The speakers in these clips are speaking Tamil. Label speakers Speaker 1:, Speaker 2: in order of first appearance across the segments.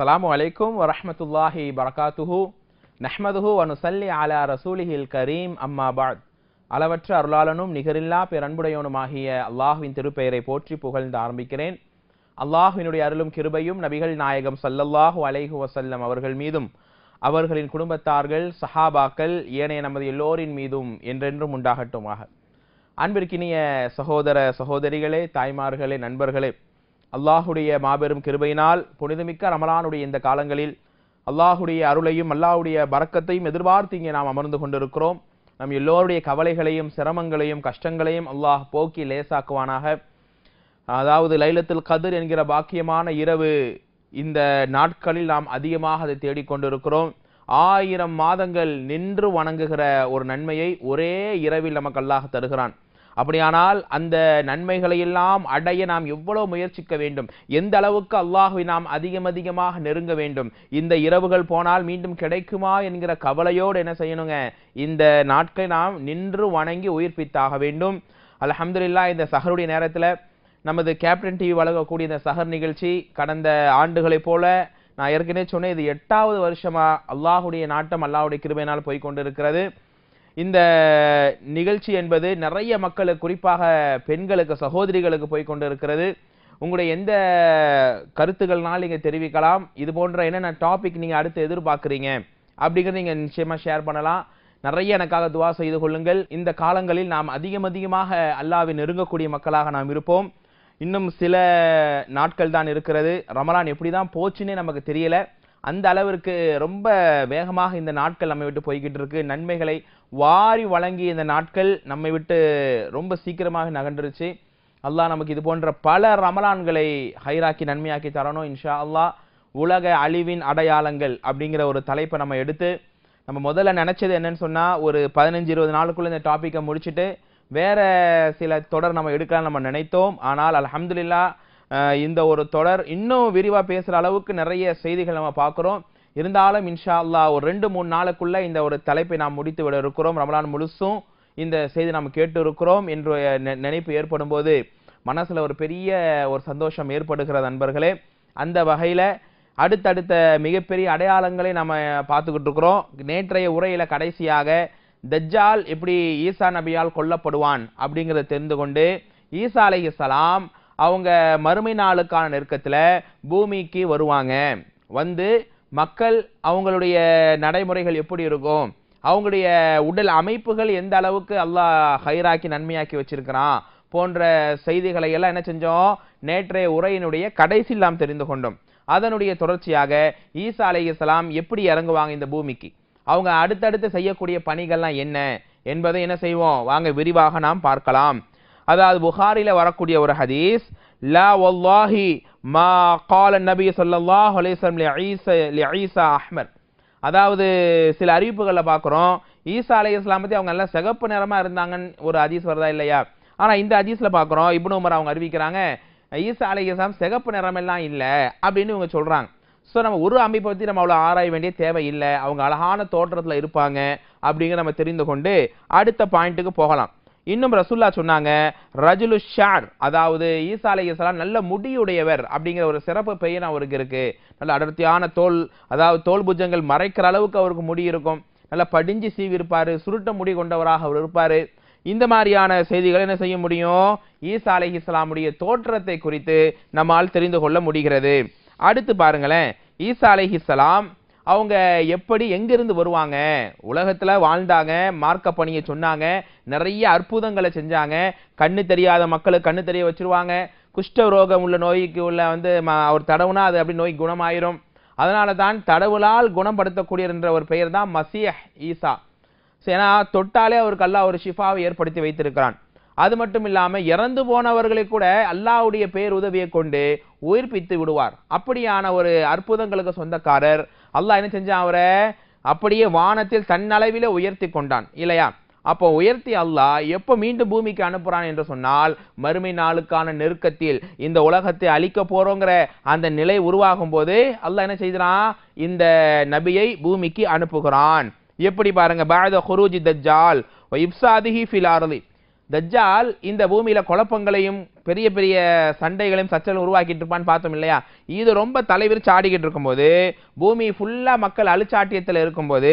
Speaker 1: அஸ்ஸலாமு அலைக்கும் வரஹ்மத்துல்லாஹி பரகாத்துஹு நஹ்மதுஹு வனுசல்லி அலா ரசூலிஹில் கரீம் அம்மா பாத் அளவற்ற அருளாளனும் நிகரில்லா பேரன்புடையவனுமாகிய அல்லாஹுவின் திருப்பெயரை போற்றி புகழ்ந்து ஆரம்பிக்கிறேன். அல்லாஹுவினுடைய அருளும் கிருபையும் நபிகள் நாயகம் ஸல்லல்லாஹு அலைஹி வஸல்லம் அவர்கள் மீதும் அவர்களின் குடும்பத்தார்கள் சஹாபாக்கள் ஏனைய நமது எல்லோரின் மீதும் என்றென்றும் உண்டாகட்டுமாக. அன்பிற்கினிய சகோதர சகோதரிகளே தாய்மார்களே நண்பர்களே அல்லாஹுடைய மாபெரும் கிருபையினால் புனிதமிக்க ரமலானுடைய இந்த காலங்களில் அல்லாஹுடைய அருளையும் அல்லாஹுடைய பறக்கத்தையும் எதிர்பார்த்து இங்கே நாம் அமர்ந்து கொண்டிருக்கிறோம். நம் எல்லோருடைய கவலைகளையும் சிரமங்களையும் கஷ்டங்களையும் அல்லாஹ் போக்கி லேசாக்குவானாக. அதாவது லைலத்தில் கதிர் என்கிற பாக்கியமான இரவு இந்த நாட்களில் நாம் அதிகமாக அதை தேடிக்கொண்டிருக்கிறோம் ஆயிரம் மாதங்கள் நின்று வணங்குகிற ஒரு நன்மையை ஒரே இரவில் நமக்கு அல்லாஹ் தருகிறான். அப்படியானால் அந்த நன்மைகளை எல்லாம் அடைய நாம் எவ்வளவு முயற்சிக்க வேண்டும்? எந்த அளவுக்கு அல்லாஹுவை நாம் அதிகம் அதிகமாக நெருங்க வேண்டும்? இந்த இரவுகள் போனால் மீண்டும் கிடைக்குமா என்கிற கவலையோடு என்ன செய்யணுங்க? இந்த நாட்களை நாம் நின்று வணங்கி உயிர்ப்பித்தாக வேண்டும். அலஹம்துல்லா இந்த சஹருடைய நேரத்தில் நமது கேப்டன் டிவி வழங்கக்கூடிய இந்த சஹர் நிகழ்ச்சி கடந்த ஆண்டுகளைப் போல நான் ஏற்கனவே சொன்னேன் இது எட்டாவது வருஷமா அல்லாஹுடைய நாட்டம் அல்லாஹுடைய கிருபையினால் போய் இருக்கிறது இந்த நிகழ்ச்சி என்பது நிறைய மக்களுக்கு குறிப்பாக பெண்களுக்கு சகோதரிகளுக்கு போய் கொண்டிருக்கிறது. உங்களுடைய எந்த கருத்துக்கள்னாலும் நீங்கள் தெரிவிக்கலாம். இது போன்ற என்னென்ன டாபிக் நீங்கள் அடுத்து எதிர்பார்க்குறீங்க அப்படிங்கிறத நீங்கள் நிச்சயமாக ஷேர் பண்ணலாம். நிறைய எனக்காக துவா செய்து கொள்ளுங்கள். இந்த காலங்களில் நாம் அதிகம் அதிகமாக அல்லாவை நெருங்கக்கூடிய மக்களாக நாம் இருப்போம். இன்னும் சில நாட்கள் தான் இருக்கிறது. ரமலான் எப்படி தான் போச்சுன்னே நமக்கு தெரியலை. அந்த அளவிற்கு ரொம்ப வேகமாக இந்த நாட்கள் நம்மை விட்டு போய்கிட்டு இருக்கு நன்மைகளை வாரி வழங்கி இந்த நாட்கள் நம்மை விட்டு ரொம்ப சீக்கிரமாக நகன்றுச்சு அல்லாஹ் நமக்கு இது போன்ற பல ரமலான்களை ஹைராக்கி நன்மையாக்கி தரணும். இன்ஷா அல்லாஹ் உலக அழிவின் அடையாளங்கள் அப்படிங்கிற ஒரு தலைப்பை நம்ம எடுத்து நம்ம முதல்ல நினச்சது என்னன்னு சொன்னால் ஒரு பதினஞ்சு இருபது நாளுக்குள்ளே இந்த டாப்பிக்கை முடிச்சுட்டு வேறு சில தொடர் நம்ம எடுக்கலாம்னு நம்ம நினைத்தோம். ஆனால் அலமதுல்லா இந்த ஒரு தொடர் இன்னும் விரிவாக பேசுகிற அளவுக்கு நிறைய செய்திகள் நம்ம பார்க்குறோம். இருந்தாலும் இன்ஷா அல்லா ஒரு ரெண்டு மூணு நாளுக்குள்ளே இந்த ஒரு தலைப்பை நாம் முடித்து விட இருக்கிறோம். ரமலான் முழுசும் இந்த செய்தி நாம் கேட்டு இருக்கிறோம் என்று நினைப்பு ஏற்படும் போது மனசில் ஒரு பெரிய ஒரு சந்தோஷம் ஏற்படுகிறது நண்பர்களே அந்த வகையில் அடுத்தடுத்த மிகப்பெரிய அடையாளங்களை நம்ம பார்த்துக்கிட்டு இருக்கிறோம். நேற்றைய உரையில் கடைசியாக தஜ்ஜால் எப்படி ஈசா நபியால் கொல்லப்படுவான் அப்படிங்கிறத தெரிந்து கொண்டு ஈசா அலைஹிஸ்ஸலாம் அவங்க மறுமை நாளுக்கான நெருக்கத்தில் பூமிக்கு வருவாங்க. வந்து மக்கள் அவங்களுடைய நடைமுறைகள் எப்படி இருக்கும்? அவங்களுடைய உடல் அமைப்புகள் எந்த அளவுக்கு அல்லாஹ் ஹைராக்கி நன்மையாக்கி வச்சிருக்கிறான் போன்ற செய்திகளை எல்லாம் என்ன செஞ்சோம்? நேற்றைய உரையினுடைய கடைசியில் நாம் தெரிந்து கொண்டோம். அதனுடைய தொடர்ச்சியாக ஈசா அலைஹிஸ்ஸலாம் எப்படி இறங்குவாங்க இந்த பூமிக்கு? அவங்க அடுத்தடுத்து செய்யக்கூடிய பணிகள்லாம் என்ன? என்பதை என்ன செய்வோம்? வாங்க விரிவாக நாம் பார்க்கலாம். அதாவது புகாரில வரக்கூடிய ஒரு ஹதீஸ் லா வல்லாஹி மா கால நபி சொல்லாஹ் அலைஹி ஈசா அஹ்மத். அதாவது சில அறிவிப்புகளில் பார்க்குறோம் ஈசா அலைஹிஸ்ஸலாம் பற்றி அவங்க எல்லாம் சிகப்பு நிறமாக இருந்தாங்கன்னு ஒரு ஹதீஸ் வருதா இல்லையா? ஆனால் இந்த ஹதீஸ்ல பார்க்குறோம் இப்னு உமர் அவங்க அறிவிக்கிறாங்க ஈசா அலைஹிஸ்ஸலாம் சிகப்பு நிறமெல்லாம் இல்லை அப்படின்னு இவங்க சொல்கிறாங்க ஸோ நம்ம ஒரு அமைப்பை பற்றி நம்ம அவ்வளோ ஆராய வேண்டிய தேவை இல்லை அவங்க அழகான தோற்றத்தில் இருப்பாங்க அப்படிங்கிற நம்ம தெரிந்து கொண்டு அடுத்த பாயிண்ட்டுக்கு போகலாம். இன்னும் ரசுல்லா சொன்னாங்க ரஜுலு ஷான் அதாவது ஈசா அலைஹிஸ்ஸலாம் நல்ல முடியுடையவர் அப்படிங்கிற ஒரு சிறப்பு பெயர் அவருக்கு இருக்கு. நல்ல அடர்த்தியான தோல் அதாவது தோல் புஜங்கள் மறைக்கிற அளவுக்கு அவருக்கு முடி இருக்கும். நல்ல படிஞ்சு சீவி இருப்பார் சுருட்ட முடி கொண்டவராக அவர் இருப்பார். இந்த மாதிரியான செய்திகளை என்ன செய்ய முடியும்? ஈசா இஸ்லாமுடைய தோற்றத்தை குறித்து நம்மால் தெரிந்து கொள்ள முடிகிறது. அடுத்து பாருங்களேன் ஈசா அலைஹிஸ்ஸலாம் அவங்க எப்படி எங்கிருந்து வருவாங்க? உலகத்தில் வாழ்ந்தாங்க மார்க்க பணியை சொன்னாங்க நிறைய அற்புதங்களை செஞ்சாங்க. கண்ணு தெரியாத மக்களுக்கு கண்ணு தெரிய வச்சிருவாங்க. குஷ்ட ரோகம் உள்ள நோய்க்கு உள்ள வந்து அவர் தடவுனா அது அப்படி நோய் குணமாயிரும். அதனால தான் தடவுலால் குணப்படுத்தக்கூடிய என்ற ஒரு பெயர் தான் மசிய ஈசா ஏன்னா தொட்டாலே அவருக்கு அல்லாஹ் ஒரு ஷிஃபாவை ஏற்படுத்தி வைத்திருக்கிறான். அது மட்டும் இல்லாமல் இறந்து போனவர்களை கூட அல்லாவுடைய பேர் உதவியை கொண்டு உயிர்ப்பித்து விடுவார். அப்படியான ஒரு அற்புதங்களுக்கு சொந்தக்காரர் அல்லாஹ் என்ன செஞ்சான் அவரை? அப்படியே வானத்தில் தன்னளவிலே உயர்த்தி கொண்டான். இல்லையா? அப்போ உயர்த்தி அல்லாஹ் எப்போ மீண்டும் பூமிக்கு அனுப்புறான் என்று சொன்னால் மறுமை நாளுக்கான நெருக்கத்தில் இந்த உலகத்தை அழிக்க போறோங்கிற அந்த நிலை உருவாகும் போது அல்லாஹ் என்ன செய்கிறான்? இந்த நபியை பூமிக்கு அனுப்புகிறான். எப்படி பாருங்க? பாரத ஹுரூஜி தஜ்ஜால் இப்சாதிஹி ஃபில் அர்லி தஜ்ஜால் இந்த பூமியில குழப்பங்களையும் பெரிய பெரிய சண்டைகளையும் சச்சலும் உருவாக்கிட்டு இருப்பான்னு பார்த்தோம் இல்லையா? இது ரொம்ப தலைவிரிச்சு ஆடிக்கிட்டு இருக்கும்போது பூமி ஃபுல்லா மக்கள் அழுச்சாட்டியத்தில் இருக்கும்போது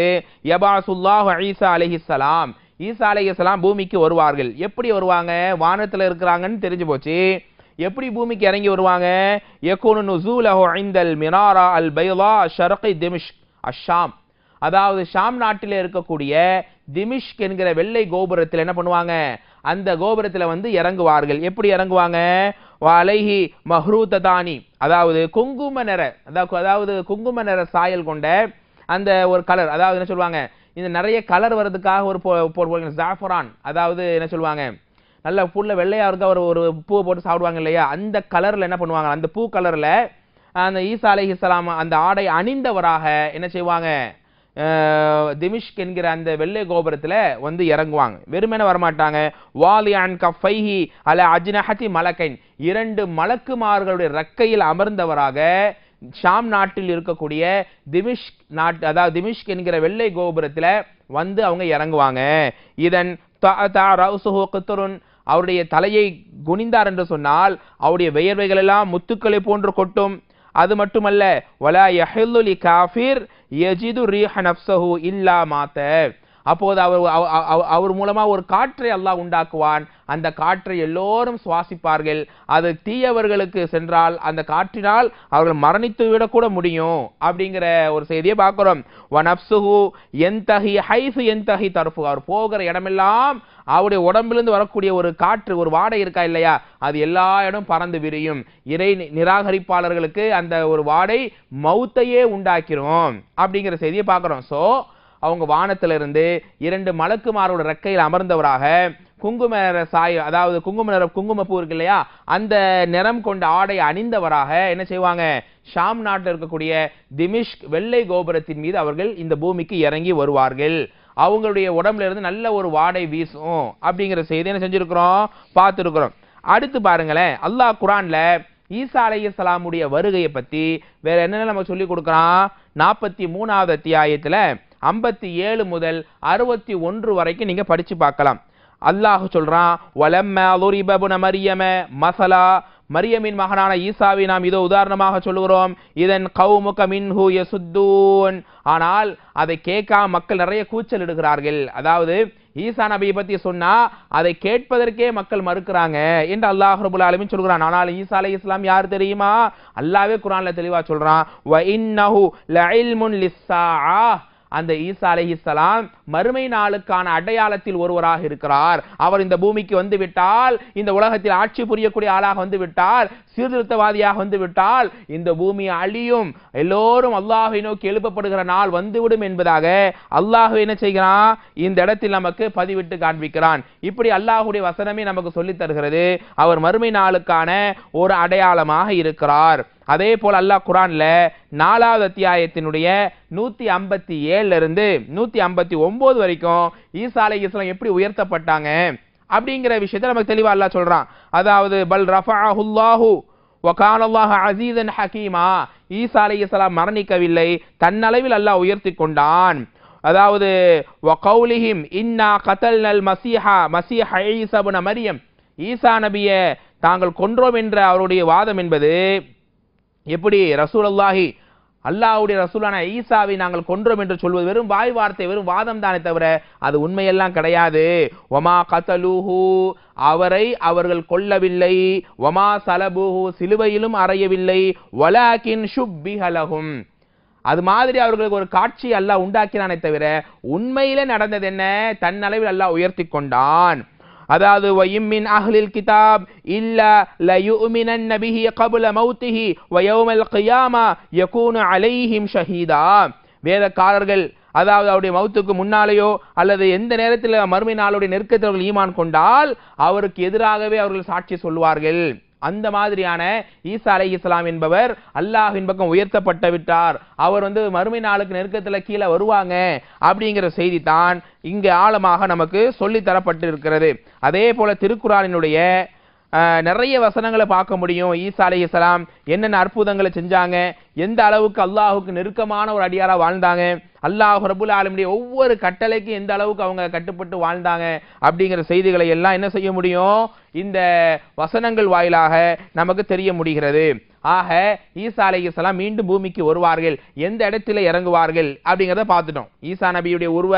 Speaker 1: யபாசுல்லாஹ் ஈசா அலிஹிஸ்லாம் ஈசா அலிஹிஸ்லாம் பூமிக்கு வருவார்கள். எப்படி வருவாங்க? வானத்தில் இருக்கிறாங்கன்னு தெரிஞ்சு போச்சு. எப்படி பூமிக்கு இறங்கி வருவாங்க? யகுனு நுசூலஹு இந்தல் மினாரா அல் பைலா ஷர்கி திமிஷ் அஷாம். அதாவது ஷாம் நாட்டில் இருக்கக்கூடிய திமிஷ்க் என்கிற வெள்ளை கோபுரத்தில் என்ன பண்ணுவாங்க? அந்த கோபுரத்தில் வந்து இறங்குவார்கள். எப்படி இறங்குவாங்க? வலைஹி மஹ்ரூததானி. அதாவது குங்கும நிற அதாவது அதாவது குங்கும நிற சாயல் கொண்ட அந்த ஒரு கலர் அதாவது என்ன சொல்லுவாங்க? இந்த நிறைய கலர் வர்றதுக்காக ஒரு போடுவாங்க ஜாஃபரான் அதாவது என்ன சொல்லுவாங்க? நல்ல புல்ல வெள்ளையாக இருக்க? ஒரு ஒரு பூவை போட்டு சாப்பிடுவாங்க இல்லையா? அந்த கலரில் என்ன பண்ணுவாங்க? அந்த பூ கலரில் அந்த ஈசா அலைஹிஸ்ஸலாம் அந்த ஆடை அணிந்தவராக என்ன செய்வாங்க? திமிஷ்க் என்கிற அந்த வெள்ளை கோபுரத்தில் வந்து இறங்குவாங்க. வெறுமனே வரமாட்டாங்க. வாலியான் கஃபைஹி அல அஜ்னஹதி மலக்கைன். இரண்டு மலக்குமார்களுடைய ரெக்கையில் அமர்ந்தவராக ஷாம் நாட்டில் இருக்கக்கூடிய திமிஷ்க் நாட் அதாவது திமிஷ்க் என்கிற வெள்ளை கோபுரத்தில் வந்து அவங்க இறங்குவாங்க. இதன் த- அவருடைய தலையை குனிந்தார் என்று சொன்னால் அவருடைய வியர்வைகள் எல்லாம் முத்துக்களை போன்று கொட்டும். அது மட்டுமல்ல வலா யஹில்லு லி காஃபிர் யஜிது ரீஹ நப்சஹு இல்லா மாத்த. அப்போது அவர் அவ- அவ- அவர் மூலமாக ஒரு காற்றை அல்லாஹ் உண்டாக்குவான். அந்த காற்றை எல்லோரும் சுவாசிப்பார்கள். அது தீயவர்களுக்கு சென்றால் அந்த காற்றினால் அவர்கள் மரணித்து விடக்கூட முடியும் அப்படிங்கிற ஒரு செய்தியை பார்க்குறோம். பார்க்கிறோம் என் தகி ஹைசு என் தகி தரப்பு அவர் போகிற இடமெல்லாம் அவருடைய உடம்பிலிருந்து வரக்கூடிய ஒரு காற்று ஒரு வாடை இருக்கா இல்லையா? அது எல்லா இடம் பறந்து விரியும். இறை நிராகரிப்பாளர்களுக்கு அந்த ஒரு வாடை மௌத்தையே உண்டாக்கிரும் அப்படிங்கிற செய்தியை பார்க்குறோம். ஸோ அவங்க வானத்திலிருந்து இரண்டு மலக்குமாரோட ரெக்கையில் அமர்ந்தவராக குங்கும சாய் அதாவது குங்கும நிற குங்குமப்பூ இருக்கு இல்லையா? அந்த நிறம் கொண்ட ஆடை அணிந்தவராக என்ன செய்வாங்க? ஷாம் நாட்டில் இருக்கக்கூடிய திமிஷ்க் வெள்ளை கோபுரத்தின் மீது அவர்கள் இந்த பூமிக்கு இறங்கி வருவார்கள். அவங்களுடைய உடம்புல இருந்து நல்ல ஒரு வாடை வீசும் அப்படிங்கிற செய்தி என்ன செஞ்சிருக்கிறோம்? பார்த்துருக்கிறோம். அடுத்து பாருங்களேன் அல்லாஹ் குரான்ல ஈசா அலைஹிஸ்ஸலாமுடைய வருகையை பத்தி வேற என்னென்ன நம்ம சொல்லி கொடுக்குறான்? நாற்பத்தி மூணாவது அத்தியாயத்தில் ஐம்பத்தி ஏழு முதல் அறுபத்தி ஒன்று வரைக்கும் நீங்கள் படித்து பார்க்கலாம். அல்லாஹ் சொல்றான் வலம்ம லுரிபபுன மரியம மசலா மரியமின் மகனான ஈசாவை நாம் இதோ உதாரணமாக சொல்லுகிறோம். இதன் கவுமுக மின்ஹு யசுத்தூன். ஆனால் அதை கேட்காம மக்கள் நிறைய கூச்சல் இடுகிறார்கள் அதாவது ஈசா நபியை பத்தி சொன்னா அதை கேட்பதற்கே மக்கள் மறுக்கிறாங்க என்று அல்லாஹ் ரபுல் ஆலமின் சொல்கிறான். ஆனால் ஈசா அலை இஸ்லாம் யார் தெரியுமா? அல்லாவே குர்ஆன்ல தெளிவா சொல்றான். அந்த ஈசா அலைஹிஸ்ஸலாம் மறுமை நாளுக்கான அடையாளத்தில் ஒருவராக இருக்கிறார். அவர் இந்த பூமிக்கு வந்து விட்டால் இந்த உலகத்தில் ஆட்சி புரியக்கூடிய ஆளாக வந்து விட்டால் சீர்திருத்தவாதியாக வந்து விட்டால் இந்த பூமி அழியும். எல்லோரும் அல்லாஹை நோக்கி எழுப்பப்படுகிற நாள் வந்துவிடும் என்பதாக அல்லாஹ் என்ன செய்கிறான்? இந்த இடத்தில் நமக்கு பதிவிட்டு காண்பிக்கிறான். இப்படி அல்லாஹுடைய வசனமே நமக்கு சொல்லித் தருகிறது. அவர் மறுமை நாளுக்கான ஒரு அடையாளமாக இருக்கிறார். அதே போல் அல்லாஹ் குரான்ல நாலாவது அத்தியாயத்தினுடைய நூத்தி ஐம்பத்தி ஏழுல இருந்து நூத்தி ஐம்பத்தி ஒன்பது வரைக்கும் ஈசா அலை இஸ்லாம் எப்படி உயர்த்தப்பட்டாங்க அப்படிங்கிற விஷயத்தை நமக்கு தெளிவா அல்லாஹ் சொல்றான். அதாவது பல் ரஃபாஹுல்லாஹு வகான அசீதன் ஹக்கீமா ஈசா அலைஹிஸ்ஸலாம் மரணிக்கவில்லை. தன்னளவில் அல்லாஹ் உயர்த்தி கொண்டான். அதாவது வகௌலிஹிம் இன்னா கதல்னல் மசீஹா மசீஹ ஈசபுன மரியம். ஈசா நபியை தாங்கள் கொன்றோம் என்ற அவருடைய வாதம் என்பது எப்படி ரசூலுல்லாஹி அல்லாஹ்வுடைய ரசூலான ஈசாவை நாங்கள் கொன்றோம் என்று சொல்வது வெறும் வாய் வார்த்தை வெறும் வாதம் தானே தவிர அது உண்மையெல்லாம் கிடையாது. ஒமா கதலூஹு அவரை அவர்கள் கொல்லவில்லை. ஒமா சலபுஹு சிலுவையிலும் அறையவில்லை. வலாக்கின் ஷுப்பிஹலகும் அது மாதிரி அவர்களுக்கு ஒரு காட்சி அல்லாஹ் உண்டாக்கினானே தவிர உண்மையிலே நடந்தது என்ன? தன்னளவில் அல்லாஹ் உயர்த்தி கொண்டான். அதாவது வயிம்மின் அஹ்லில் கிதாப் இல்ல லயுமினன் நபிஹி கபுல மௌத்திஹி வயோமல் கியாமா யகூனு அலைஹிம் ஷஹீதா வேதக்காரர்கள் அதாவது அவருடைய மௌத்துக்கு முன்னாலேயோ அல்லது எந்த நேரத்தில் மறுமை நாளுடைய நெருக்கத்தில் அவர்கள் ஈமான் கொண்டால் அவருக்கு எதிராகவே அவர்கள் சாட்சி சொல்வார்கள் அந்த மாதிரியான ஈசா அலை இஸ்லாம் என்பவர் அல்லாஹின் பக்கம் உயர்த்தப்பட்டு விட்டார். அவர் வந்து மறுமை நாளுக்கு நெருக்கத்தில் கீழே வருவாங்க அப்படிங்கிற செய்தி தான் இங்கு ஆழமாக நமக்கு சொல்லி தரப்பட்டு இருக்கிறது அதே போல திருக்குறானினுடைய நிறைய வசனங்களை பார்க்க முடியும். ஈசா அலை இஸ்லாம் என்னென்ன அற்புதங்களை செஞ்சாங்க எந்த அளவுக்கு அல்லாஹுக்கு நெருக்கமான ஒரு அடியாராக வாழ்ந்தாங்க? அல்லாஹ் ரபுல் ஆலமுடைய ஒவ்வொரு கட்டளைக்கும் எந்த அளவுக்கு அவங்க கட்டுப்பட்டு வாழ்ந்தாங்க? அப்படிங்கிற செய்திகளை எல்லாம் என்ன செய்ய முடியும்? இந்த வசனங்கள் வாயிலாக நமக்கு தெரிய முடிகிறது. ஆக ஈசா அலைஹிஸ்ஸலாம் மீண்டும் பூமிக்கு வருவார்கள். எந்த இடத்துல இறங்குவார்கள்? அப்படிங்கிறத பார்த்துட்டோம். ஈசா நபியுடைய உருவ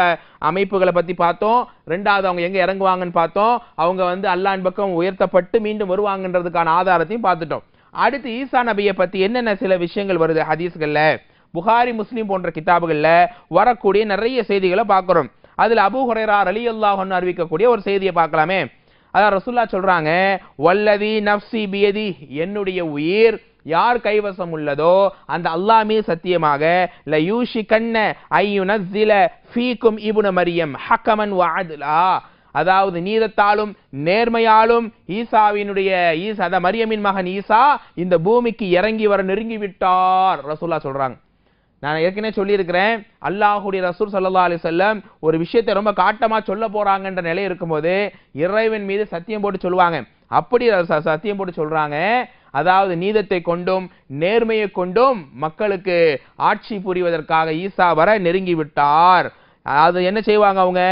Speaker 1: அமைப்புகளை பற்றி பார்த்தோம். ரெண்டாவது அவங்க எங்கே இறங்குவாங்கன்னு பார்த்தோம். அவங்க வந்து அல்லான் பக்கம் உயர்த்தப்பட்டு மீண்டும் வருவாங்கன்றதுக்கான ஆதாரத்தையும் பார்த்துட்டோம். அடுத்து ஈசா நபியை பற்றி என்னென்ன சில விஷயங்கள் வருது ஹதீஸ்களில்? புகாரி முஸ்லீம் போன்ற கிதாபுகளில் வரக்கூடிய நிறைய செய்திகளை பார்க்குறோம். அதில் அபு ஹுரேரா அலி அல்லாஹன் அறிவிக்கக்கூடிய ஒரு செய்தியை பார்க்கலாமே. அதான் ரசுல்லா சொல்கிறாங்க வல்லதி நப்சி பியதி என்னுடைய உயிர் யார் கைவசம் உள்ளதோ அந்த அல்லாமே சத்தியமாக ல யூஷி கண்ண ஐயுனஸ்ஸில ஃபீக்கும் இபுன மரியம் ஹக்கமன் வ அதாவது நீதத்தாலும் நேர்மையாலும் ஈசாவினுடைய ஈசா அத மரியமின் மகன் ஈசா இந்த பூமிக்கு இறங்கி வர நெருங்கி விட்டார் ரசூல்லா சொல்றாங்க. நான் ஏற்கனவே சொல்லியிருக்கிறேன் அல்லாஹுடைய ரசூல் சல்லா அலி செல்லம் ஒரு விஷயத்தை ரொம்ப காட்டமாக சொல்ல போகிறாங்கன்ற நிலை இருக்கும்போது இறைவன் மீது சத்தியம் போட்டு சொல்லுவாங்க. அப்படி சத்தியம் போட்டு சொல்கிறாங்க அதாவது நீதத்தை கொண்டும் நேர்மையை கொண்டும் மக்களுக்கு ஆட்சி புரிவதற்காக ஈசா வர நெருங்கி விட்டார் அது என்ன செய்வாங்க அவங்க?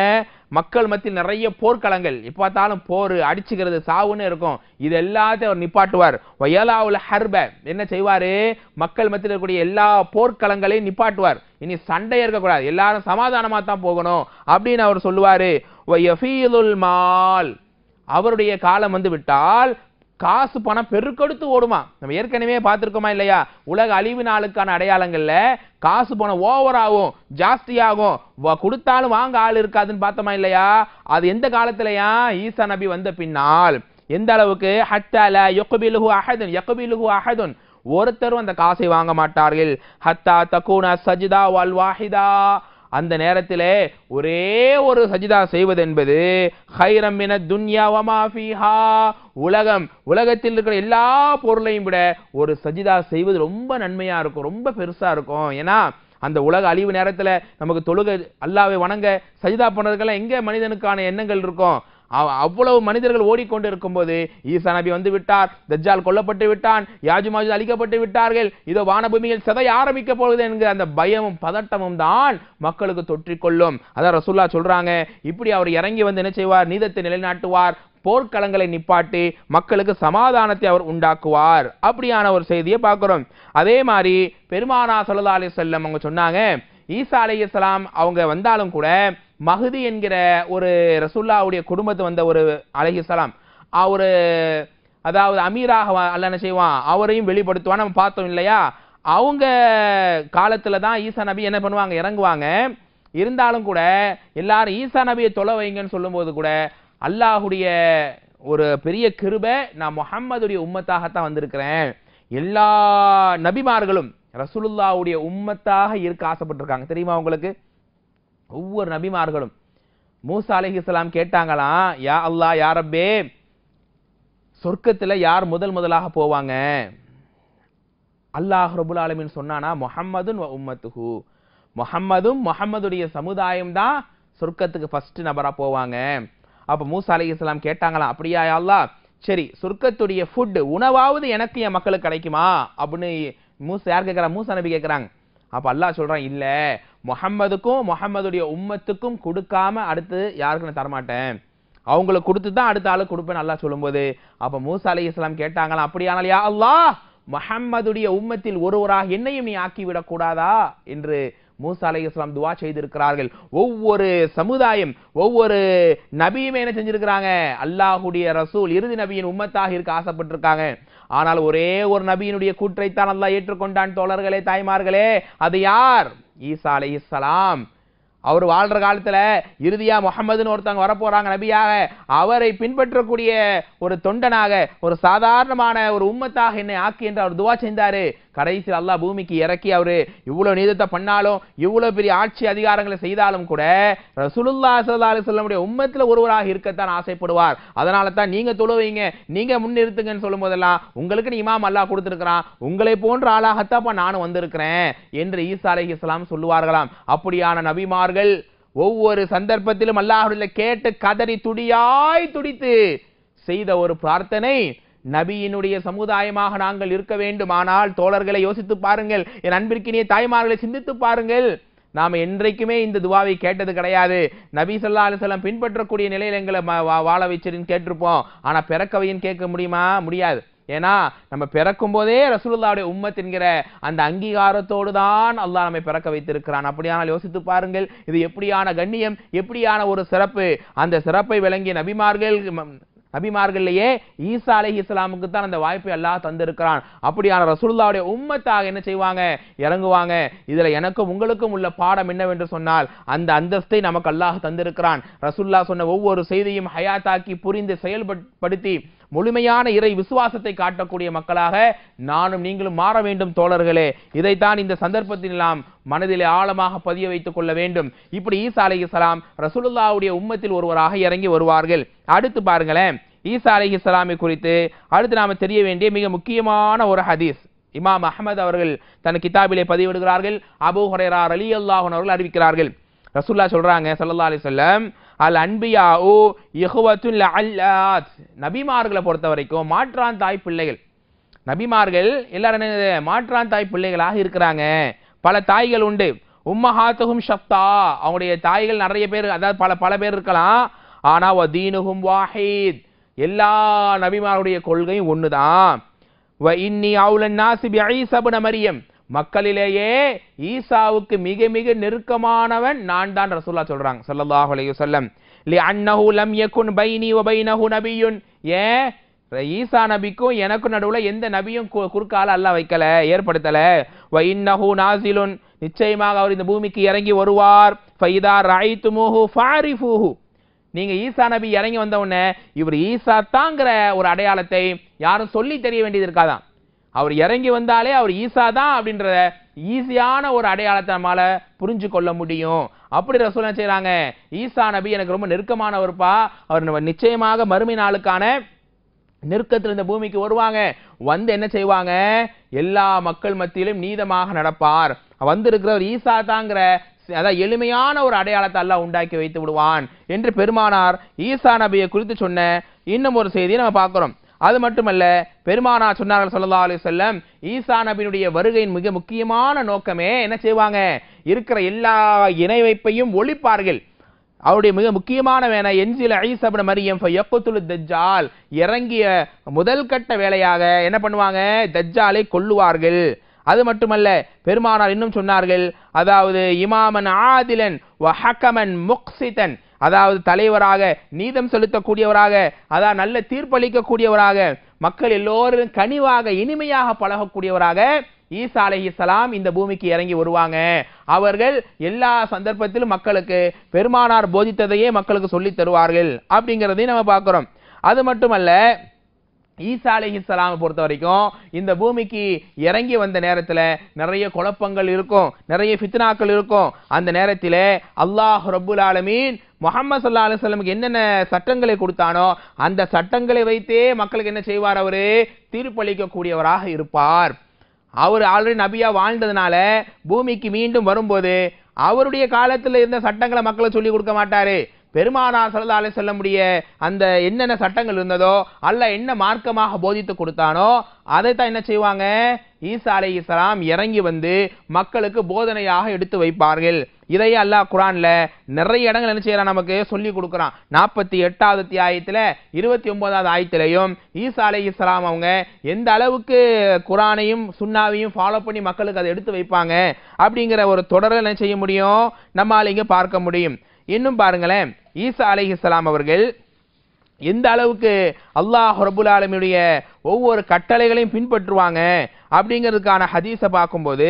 Speaker 1: மக்கள் மத்தியில் நிறைய போர்க்களங்கள். இப்போ பார்த்தாலும் போர் அடிச்சுக்கிறது சாவுன்னு இருக்கும். இது எல்லாத்தையும் அவர் நிப்பாட்டுவார். வயலாவில் ஹர்ப என்ன செய்வார்? மக்கள் மத்தியில் இருக்கக்கூடிய எல்லா போர்க்களங்களையும் நிப்பாட்டுவார். இனி சண்டை இருக்கக்கூடாது. எல்லாரும் சமாதானமாக தான் போகணும் அப்படின்னு அவர் சொல்லுவார். மால். அவருடைய காலம் வந்து விட்டால் காசு பணம் பெருக்கெடுத்து ஓடுமா? நம்ம ஏற்கனவே பார்த்துருக்கோமா இல்லையா? உலக அழிவு நாளுக்கான அடையாளங்களில் காசு பணம் ஓவர் ஆகும் ஜாஸ்தியாகும் வ- கொடுத்தாலும் வாங்க ஆள் இருக்காதுன்னு பார்த்தோமா இல்லையா? அது எந்த காலத்திலையா? ஈசா நபி வந்த பின்னால். எந்த அளவுக்கு? ஹத்தால யொக்குபிலுகு அஹதுன் யொக்குபிலுகு அஹதுன். ஒருத்தரும் அந்த காசை வாங்க மாட்டார்கள். ஹத்தா தக்கூன சஜிதா வல் வாஹிதா. அந்த நேரத்தில் ஒரே ஒரு சஜிதா செய்வது என்பது ஹைரம் மின துன்யா வமாஃபிஹா உலகம் உலகத்தில் இருக்கிற எல்லா பொருளையும் விட ஒரு சஜிதா செய்வது ரொம்ப நன்மையாக இருக்கும் ரொம்ப பெருசாக இருக்கும். ஏன்னா அந்த உலக அழிவு நேரத்தில் நமக்கு தொழுகை அல்லாவை வணங்க சஜிதா பண்ணுறதுக்கெல்லாம் எங்கே மனிதனுக்கான எண்ணங்கள் இருக்கும்? அவ்வளவு மனிதர்கள் ஓடிக்கொண்டு இருக்கும்போது ஈசா நபி வந்து விட்டார் தஜ்ஜால் கொல்லப்பட்டு விட்டான் யாஜுமாஜு அழிக்கப்பட்டு விட்டார்கள். இதோ வானபூமியில் சதை ஆரம்பிக்க போகுது என்கிற அந்த பயமும் பதட்டமும் தான் மக்களுக்கு தொற்றிக்கொள்ளும். அதான் ரசுல்லா சொல்றாங்க இப்படி அவர் இறங்கி வந்து என்ன செய்வார்? நீதத்தை நிலைநாட்டுவார் போர்க்களங்களை நிப்பாட்டி மக்களுக்கு சமாதானத்தை அவர் உண்டாக்குவார். அப்படியான ஒரு செய்தியை பார்க்கிறோம். அதே மாதிரி பெருமானா ஸல்லல்லாஹு அலைஹி அவங்க சொன்னாங்க ஈசா இஸ்லாம் அவங்க வந்தாலும் கூட மகுதி என்கிற ஒரு ரசுல்லாவுடைய குடும்பத்து வந்த ஒரு அலைஹிஸ்ஸலாம் அவரு அதாவது அமீராக அல்ல என்ன செய்வான்? அவரையும் வெளிப்படுத்துவான். நம்ம பார்த்தோம் இல்லையா? அவங்க காலத்தில் தான் ஈசா நபி என்ன பண்ணுவாங்க? இறங்குவாங்க. இருந்தாலும் கூட எல்லாரும் ஈசா நபியை தொலை வைங்கன்னு சொல்லும்போது கூட அல்லாஹுடைய ஒரு பெரிய கிருபை நான் முஹம்மதுடைய உம்மத்தாகத்தான் வந்திருக்கிறேன். எல்லா நபிமார்களும் ரசூலுல்லாவுடைய உம்மத்தாக இருக்க ஆசைப்பட்டிருக்காங்க. தெரியுமா உங்களுக்கு? ஒவ்வொரு நபிமார்களும். மூசா அலைஹிஸ்ஸலாம் கேட்டாங்களாம் யா அல்லாஹ் யா ரப்பே சொர்க்கத்துல யார் முதல் முதலாக போவாங்க? அல்லாஹ் ரபுல் ஆலமின் சொன்னானா முஹம்மதுன் உம்மத்துஹு. முஹம்மதும் முஹம்மதுடைய சமுதாயம் தான் சொர்க்கத்துக்கு ஃபர்ஸ்ட் நபரா போவாங்க. அப்போ மூசா அலைஹிஸ்ஸலாம் கேட்டாங்களாம் அப்படியா அல்லா அல்லாஹ்? சரி சொர்க்கத்துடைய ஃபுட்டு உணவாவது எனக்கு என் மக்களுக்கு கிடைக்குமா? அப்படின்னு மூசா யார் கேட்கறா மூசா நபி கேட்குறாங்க. அப்போ அல்லாஹ் சொல்றான் இல்லை முகம்மதுக்கும் முகம்மதுடைய உம்மத்துக்கும் கொடுக்காம அடுத்து யாருக்கும் நான் தரமாட்டேன். அவங்களுக்கு கொடுத்து தான் அடுத்த ஆளு கொடுப்பேன் நல்லா சொல்லும்போது அப்போ மூசா அலைஹிஸ்ஸலாம் கேட்டாங்களாம் அப்படியானால் யா அல்லாஹ் முஹம்மதுடைய உம்மத்தில் ஒருவராக என்னையும் நீ ஆக்கி கூடாதா? என்று மூசா அலைஹிஸ்ஸலாம் துவா செய்திருக்கிறார்கள். ஒவ்வொரு சமுதாயம் ஒவ்வொரு நபியுமே என்ன செஞ்சிருக்கிறாங்க? அல்லாஹுடைய ரசூல் இறுதி நபியின் உம்மத்தாக இருக்க ஆசைப்பட்டிருக்காங்க. ஆனால் ஒரே ஒரு நபியினுடைய கூற்றைத்தான் அல்லாஹ் ஏற்றுக்கொண்டான் தோழர்களே தாய்மார்களே. அது யார்? ஈசா அலைஹிஸ்ஸலாம் அவர் வாழ்ற காலத்துல இறுதியா முகமதுன்னு ஒருத்தவங்க வரப்போகிறாங்க நபியாக. அவரை பின்பற்றக்கூடிய ஒரு தொண்டனாக ஒரு சாதாரணமான ஒரு உம்மத்தாக என்னை ஆக்கி என்று அவர் துவா செய்தார். கடைசியில் அல்லாஹ் பூமிக்கு இறக்கி அவரு இவ்வளவு நீதத்தை பண்ணாலும் இவ்வளவு பெரிய ஆட்சி அதிகாரங்களை செய்தாலும் கூட ரசூலுல்லா சல்லா அலி சொல்லமுடைய உம்மத்தில் ஒருவராக இருக்கத்தான் ஆசைப்படுவார். அதனால தான் நீங்க தொழுவீங்க நீங்க முன்னிறுத்துங்கன்னு சொல்லும் போதெல்லாம் உங்களுக்கு இமாம் அல்லாஹ் கொடுத்துருக்கிறான் உங்களை போன்ற ஆளாகத்தாப்பா நானும் வந்திருக்கிறேன் என்று ஈசா அலைஹிஸ்ஸலாம் சொல்லுவார்களாம். அப்படியான நபிமார்கள் ஒவ்வொரு சந்தர்ப்பத்திலும் அல்லாஹுடைய கேட்டு கதறி துடியாய் துடித்து செய்த ஒரு பிரார்த்தனை. நபியினுடைய சமுதாயமாக நாங்கள் இருக்க வேண்டுமானால் தோழர்களை யோசித்து பாருங்கள். என் அன்பிற்கினிய தாய்மார்களை சிந்தித்து பாருங்கள். நாம் என்றைக்குமே இந்த துவாவை கேட்டது கிடையாது. நபி சொல்லா அலைஹி பின்பற்றக்கூடிய நிலையில் எங்களை வா- வாழ வச்சிருன்னு கேட்டிருப்போம். ஆனால் பிறக்கவையின் கேட்க முடியுமா? முடியாது. ஏன்னா நம்ம பிறக்கும் போதே ரசூலுல்லாவுடைய உம்மத் என்கிற அந்த அங்கீகாரத்தோடு தான் அல்லாஹ் நம்மை பிறக்க வைத்திருக்கிறான். அப்படியானால் யோசித்து பாருங்கள். இது எப்படியான கண்ணியம் எப்படியான ஒரு சிறப்பு. அந்த சிறப்பை விளங்கிய நபிமார்கள் நபிமார்கள்லயே ஈசா அலஹி இஸ்லாமுக்கு தான் அந்த வாய்ப்பை அல்லாஹ் தந்திருக்கிறான். அப்படியான ரசூல்லாவுடைய உம்மத்தாக என்ன செய்வாங்க? இறங்குவாங்க. இதில் எனக்கும் உங்களுக்கும் உள்ள பாடம் என்னவென்று சொன்னால் அந்த அந்தஸ்தை நமக்கு அல்லாஹ் தந்திருக்கிறான். ரசுல்லா சொன்ன ஒவ்வொரு செய்தியும் ஹயாத்தாக்கி புரிந்து செயல்படுத்தி முழுமையான இறை விசுவாசத்தை காட்டக்கூடிய மக்களாக நானும் நீங்களும் மாற வேண்டும் தோழர்களே. இதைத்தான் இந்த சந்தர்ப்பத்தில் நாம் மனதிலே ஆழமாக பதிய வைத்துக் கொள்ள வேண்டும். இப்படி ஈசா அலைஹிஸ்ஸலாம் ரசூலுல்லாவுடைய உம்மத்தில் ஒருவராக இறங்கி வருவார்கள். அடுத்து பாருங்களேன். ஈசா அலைஹிஸ்ஸலாமை குறித்து அடுத்து நாம் தெரிய வேண்டிய மிக முக்கியமான ஒரு ஹதீஸ். இமாம் அஹ்மத் அவர்கள் தன் கிதாபிலே பதிவிடுகிறார்கள். அபூ ஹுரைரா அலி அல்லாஹன் அவர்கள் அறிவிக்கிறார்கள். ரசுல்லா சொல்றாங்க சல்லா அலி சொல்லம் அல் அன்பியாஉ இஹ்வத்துல் லஅல்லாத். நபிமார்களை பொறுத்த வரைக்கும் மாற்றான் தாய் பிள்ளைகள். நபிமார்கள் எல்லாரும் என்ன மாற்றான் தாய் பிள்ளைகளாக இருக்கிறாங்க. பல தாய்கள் உண்டு. உம்மஹாத்துகும் ஷப்தா அவங்களுடைய தாய்கள் நிறைய பேர் அதாவது பல பல பேர் இருக்கலாம். ஆனா தீனுகும் வாஹித். எல்லா நபிமாருடைய கொள்கையும் ஒண்ணுதான். வ இன்னி அவுலன் நாசிபி பிஈஸா மரியம். மக்களிலேயே ஈசாவுக்கு மிக மிக நெருக்கமானவன் நான் தான் ரசூல்லா சொல்றாங்க ஸல்லல்லாஹு அலைஹி வஸல்லம். லி அன்னஹு லம் யகுன் பைனி வ பைனஹு நபியுன். ஏன்? ஈசா நபிக்கும் எனக்கும் நடுவில் எந்த நபியும் கு- குறுக்கால அல்ல வைக்கல ஏற்படுத்தல. வ இன்னஹு நாசிலுன். நிச்சயமாக அவர் இந்த பூமிக்கு இறங்கி வருவார். ஃபைதா ரஐதுமுஹு ஃபாரிஃபுஹு. நீங்க ஈசா நபி இறங்கி வந்த உடனே இவர் ஈசா தாங்கிற ஒரு அடையாளத்தை யாரும் சொல்லி தெரிய வேண்டியது இருக்காதான். அவர் இறங்கி வந்தாலே அவர் ஈசா தான் அப்படின்ற ஈஸியான ஒரு அடையாளத்தை நம்மால புரிஞ்சு கொள்ள முடியும். அப்படி ரசூல் என்ன செய்றாங்க? ஈசா நபி எனக்கு ரொம்ப நெருக்கமானவர்ப்பா. அவர் நம்ம நிச்சயமாக மறுமை நாளுக்கான நெருக்கத்தில் இந்த பூமிக்கு வருவாங்க. வந்து என்ன செய்வாங்க? எல்லா மக்கள் மத்தியிலும் நீதமாக நடப்பார். வந்திருக்கிறவர் ஈசா தாங்கிற அதாவது எளிமையான ஒரு அடையாளத்தை அல்லாஹ் உண்டாக்கி வைத்து விடுவான் என்று பெருமானார் ஈசா நபியை குறித்து சொன்ன இன்னும் ஒரு செய்தியை நம்ம பார்க்குறோம். அது மட்டுமல்ல பெருமானார் சொன்னார்கள் சொல்லா அலி செல்லம் ஈசா நபியினுடைய வருகையின் மிக முக்கியமான நோக்கமே என்ன செய்வாங்க? இருக்கிற எல்லா இணை வைப்பையும் ஒழிப்பார்கள். அவருடைய மிக முக்கியமான வேலை எஞ்சில ஐசபன மரியம் ஃபயக்குத்துலு தஜ்ஜால் இறங்கிய முதல் கட்ட வேலையாக என்ன பண்ணுவாங்க? தஜ்ஜாலை கொல்லுவார்கள். அது மட்டுமல்ல பெருமானார் இன்னும் சொன்னார்கள் அதாவது இமாமன் ஆதிலன் வ ஹக்கமன் முக்சிதன். அதாவது தலைவராக நீதம் செலுத்தக்கூடியவராக அதாவது நல்ல தீர்ப்பளிக்கக்கூடியவராக மக்கள் எல்லோரும் கனிவாக இனிமையாக பழகக்கூடியவராக ஈசா அலஹிசலாம் இந்த பூமிக்கு இறங்கி வருவாங்க. அவர்கள் எல்லா சந்தர்ப்பத்திலும் மக்களுக்கு பெருமானார் போதித்ததையே மக்களுக்கு சொல்லித் தருவார்கள் அப்படிங்கிறதையும் நம்ம பார்க்குறோம். அது மட்டுமல்ல ஈசா அலைஹிஸ்ஸலாமை பொறுத்த வரைக்கும் இந்த பூமிக்கு இறங்கி வந்த நேரத்தில் நிறைய குழப்பங்கள் இருக்கும் நிறைய ஃபித்னாக்கள் இருக்கும். அந்த நேரத்தில் அல்லாஹ் ரபுல் ஆலமீன் முஹம்மது சல்லா அலுவலமுக்கு என்னென்ன சட்டங்களை கொடுத்தானோ அந்த சட்டங்களை வைத்தே மக்களுக்கு என்ன செய்வார் அவர்? தீர்ப்பளிக்கக்கூடியவராக இருப்பார். அவர் ஆல்ரெடி நபியாக வாழ்ந்ததுனால பூமிக்கு மீண்டும் வரும்போது அவருடைய காலத்தில் இருந்த சட்டங்களை மக்களை சொல்லி கொடுக்க மாட்டாரு. பெருமானார் சல்லா அலி செல்லமுடைய அந்த என்னென்ன சட்டங்கள் இருந்ததோ அல்ல என்ன மார்க்கமாக போதித்து கொடுத்தானோ அதைத்தான் என்ன செய்வாங்க? ஈசா அலைஹிஸ்ஸலாம் இறங்கி வந்து மக்களுக்கு போதனையாக எடுத்து வைப்பார்கள். இதையே அல்லாஹ் குரான்ல நிறைய இடங்கள் என்ன செய்யறான் நமக்கு சொல்லி கொடுக்குறான். நாற்பத்தி எட்டாவது தியாயத்தில் இருபத்தி ஒன்பதாவது ஆயத்திலையும் ஈசா இஸ்லாம் அவங்க எந்த அளவுக்கு குரானையும் சுண்ணாவையும் ஃபாலோ பண்ணி மக்களுக்கு அதை எடுத்து வைப்பாங்க அப்படிங்கிற ஒரு தொடரை என்ன செய்ய முடியும்? நம்மால் இங்கே பார்க்க முடியும். இன்னும் பாருங்களேன் ஈசா அலைஹிஸ்ஸலாம் அவர்கள் எந்த அளவுக்கு அல்லாஹ் ரபுல் ஆலமியுடைய ஒவ்வொரு கட்டளைகளையும் பின்பற்றுவாங்க அப்படிங்கிறதுக்கான ஹதீஸை பார்க்கும்போது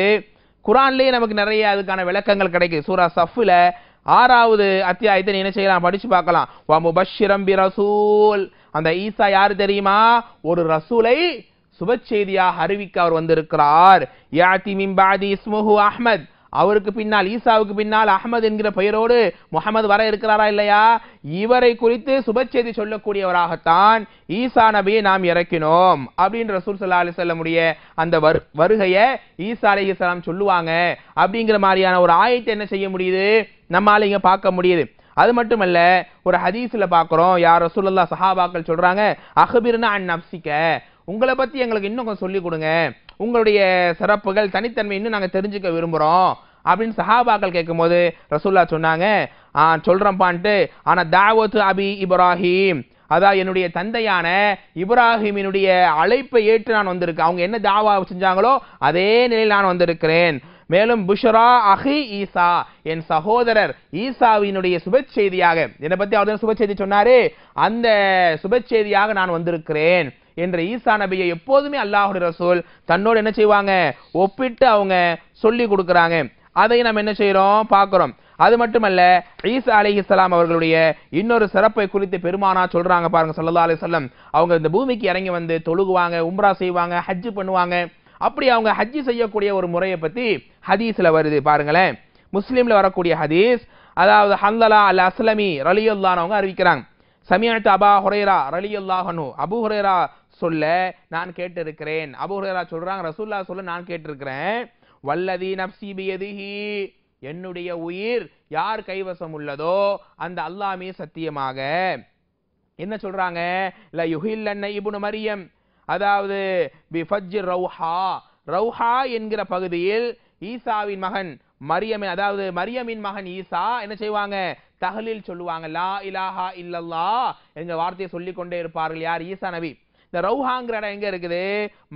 Speaker 1: குரான்லேயே நமக்கு நிறைய அதுக்கான விளக்கங்கள் கிடைக்குது. சூரா சஃபில் ஆறாவது அத்தியாயத்தை என்ன செய்யலாம்? படித்து பார்க்கலாம். வா முபஷிரம் பி ரசூல். அந்த ஈசா யார் தெரியுமா? ஒரு ரசூலை சுப செய்தியாக அறிவிக்க அவர் வந்திருக்கிறார். யாத்தி மிம்பாதி இஸ்முஹு அஹ்மத். அவருக்கு பின்னால் ஈசாவுக்கு பின்னால் அகமது என்கிற பெயரோடு முகமது வர இருக்கிறாரா இல்லையா? இவரை குறித்து சுபச்செய்தி சொல்லக்கூடியவராகத்தான் ஈசா நபியை நாம் இறக்கினோம் அப்படின்னு ரசூல் சல்லா அலி சொல்லமுடைய அந்த வரு வருகையை ஈசா அலி இஸ்லாம் சொல்லுவாங்க. அப்படிங்கிற மாதிரியான ஒரு ஆயத்தை என்ன செய்ய முடியுது? நம்மால இங்க பார்க்க முடியுது. அது மட்டுமல்ல ஒரு ஹதீஸில் பார்க்குறோம். யார் ரசூலுல்லாஹ் சஹாபாக்கள் சொல்கிறாங்க அஹ்பிர்னா அன் நப்சிக்க உங்களை பற்றி எங்களுக்கு இன்னும் கொஞ்சம் சொல்லி கொடுங்க. உங்களுடைய சிறப்புகள் தனித்தன்மை இன்னும் நாங்க தெரிஞ்சுக்க விரும்புறோம் அப்படின்னு சஹாபாக்கள் கேட்கும்போது ரசூல்லா சொன்னாங்க. ஆ ஆனால் ஆனா தாவத்து அபி இப்ராஹிம். அதான் என்னுடைய தந்தையான இப்ராஹிமினுடைய அழைப்பை ஏற்று நான் வந்திருக்கேன். அவங்க என்ன தாவா செஞ்சாங்களோ அதே நிலையில் நான் வந்திருக்கிறேன். மேலும் புஷரா அஹி ஈசா என் சகோதரர் ஈசாவினுடைய சுப செய்தியாக என்னை பற்றி அவர் சுப செய்தி சொன்னாரு? அந்த சுப செய்தியாக நான் வந்திருக்கிறேன். என்ற ஈசா நபியை எப்போதுமே அல்லாஹுடைய ரசூல் தன்னோடு என்ன செய்வாங்க? ஒப்பிட்டு அவங்க சொல்லி கொடுக்குறாங்க. அதை நம்ம என்ன செய்கிறோம் பார்க்குறோம். அது மட்டுமல்ல ஈசா இஸ்லாம் அவர்களுடைய இன்னொரு சிறப்பை குறித்து பெருமானா சொல்றாங்க பாருங்க சல்லா அலி சொல்லம் அவங்க இந்த பூமிக்கு இறங்கி வந்து தொழுகுவாங்க உம்ரா செய்வாங்க ஹஜ் பண்ணுவாங்க. அப்படி அவங்க ஹஜ் செய்யக்கூடிய ஒரு முறையை பற்றி ஹதீஸில் வருது. பாருங்களேன். முஸ்லீமில் வரக்கூடிய ஹதீஸ் அதாவது ஹல்லலா அல் அஸ்லமி ரலியல்லானவங்க அறிவிக்கிறாங்க. சமியத் அபா ஹுரேரா ரலியுல்லாஹனு அபு ஹுரேரா சொல்ல நான் கேட்டிருக்கிறேன். அபு ஹுரைரா சொல்றாங்க ரசூல்லா சொல்ல நான் கேட்டிருக்கிறேன். வல்லதி நப்சி பியதிஹி. என்னுடைய உயிர் யார் கைவசம் உள்ளதோ அந்த அல்லாமே சத்தியமாக. என்ன சொல்றாங்க? ல யுஹில்லன்ன இப்னு மரியம். அதாவது பி ஃபஜ்ர் ரௌஹா. ரௌஹா என்கிற பகுதியில் ஈசாவின் மகன் மரியமின் அதாவது மரியமின் மகன் ஈசா என்ன செய்வாங்க? தகலில் சொல்லுவாங்க லா இலாஹா இல்லல்லா என்ற வார்த்தையை சொல்லிக் கொண்டே இருப்பார்கள். யார்? ஈசா நபி. இந்த ரவுஹாங்கிற இடம் எங்க இருக்குது?